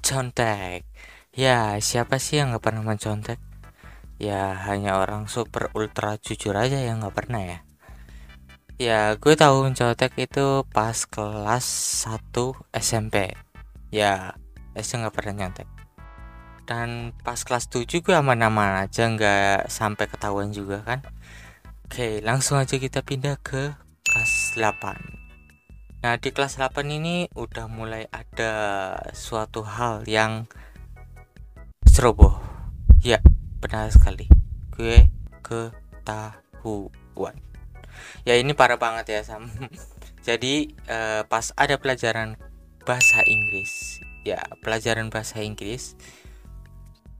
mencontek. Ya, siapa sih yang nggak pernah mencontek? Ya, hanya orang super ultra jujur aja yang nggak pernah ya. Ya, gue tahu mencontek itu pas kelas 1 SMP. Ya, SD nggak pernah nyontek. Dan pas kelas 7 gue aman-aman aja nggak sampai ketahuan juga kan. Oke, langsung aja kita pindah ke kelas 8. Nah, di kelas 8 ini udah mulai ada suatu hal yang ceroboh. Ya, benar sekali. Gue ketahuan. Ya, ini parah banget ya, Sam. Jadi, eh, pas ada pelajaran bahasa Inggris, ya, pelajaran bahasa Inggris.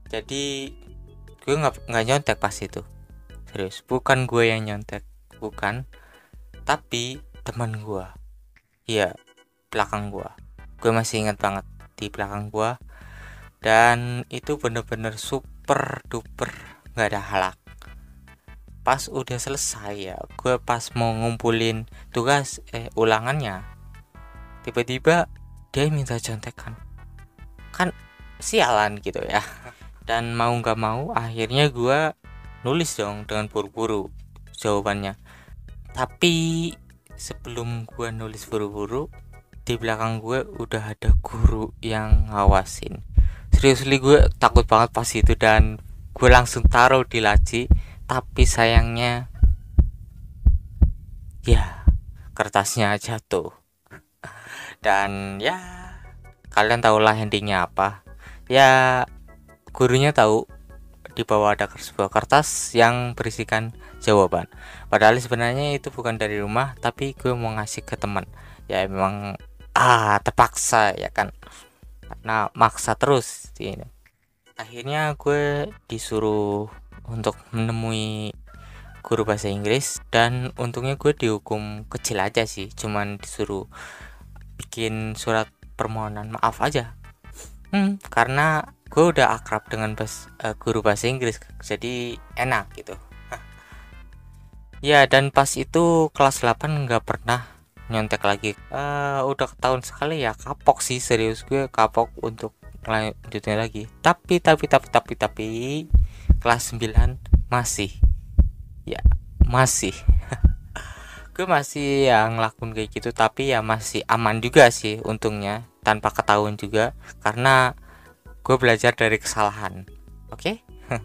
Jadi, gue nggak nggak nyontek pas itu. Serius, bukan gue yang nyontek, bukan. Tapi teman gue Iya, belakang gua. Gue masih ingat banget di belakang gua. Dan itu bener-bener super duper nggak ada halak. Pas udah selesai ya, gue pas mau ngumpulin tugas eh ulangannya, tiba-tiba dia minta contekan. Kan sialan gitu ya. Dan mau nggak mau akhirnya gue nulis dong dengan buru-buru jawabannya. Tapi sebelum gue nulis buru-buru di belakang gue udah ada guru yang ngawasin. Seriously gue takut banget pas itu dan gue langsung taruh di laci tapi sayangnya ya kertasnya jatuh. Dan ya kalian tahulah endingnya apa. Ya gurunya tahu di bawah ada sebuah kertas yang berisikan jawaban. Padahal sebenarnya itu bukan dari rumah tapi gue mau ngasih ke teman. Ya memang ah terpaksa ya kan? Karena maksa terus ini akhirnya gue disuruh untuk menemui guru bahasa Inggris dan untungnya gue dihukum kecil aja sih. Cuman disuruh bikin surat permohonan maaf aja. Hmm, karena gue udah akrab dengan bas, uh, guru bahasa Inggris jadi enak gitu. Ya dan pas itu kelas 8 nggak pernah nyontek lagi. Uh, udah tahun sekali ya kapok sih serius gue kapok untuk lanjutnya lagi. Tapi tapi tapi tapi tapi kelas 9 masih. Ya masih. Gue masih yang ngelakuin kayak gitu tapi ya masih aman juga sih untungnya tanpa ketahuan juga. Karena gue belajar dari kesalahan oke okay?